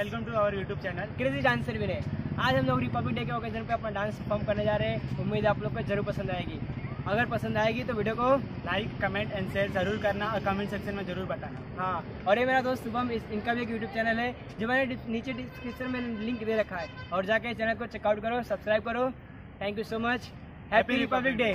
Welcome to our YouTube channel crazy dancer ने आज हम लोग रिपब्लिक डे के ओकेजन पे अपना डांस परफॉर्म करने जा रहे हैं। उम्मीद है आप लोग को ज़रूर पसंद आएगी। अगर पसंद आएगी तो वीडियो को लाइक कमेंट एंड शेयर ज़रूर करना और कमेंट सेक्शन में ज़रूर बताना। हाँ और ये मेरा दोस्त शुभम इस इनका भी एक यूट्यूब चैनल है जो मैंने नीचे डिस्क्रिप्शन में लिंक दे रखा है। और जाके चैनल को चेकआउट करो सब्सक्राइब करो। Thank you so much happy republic day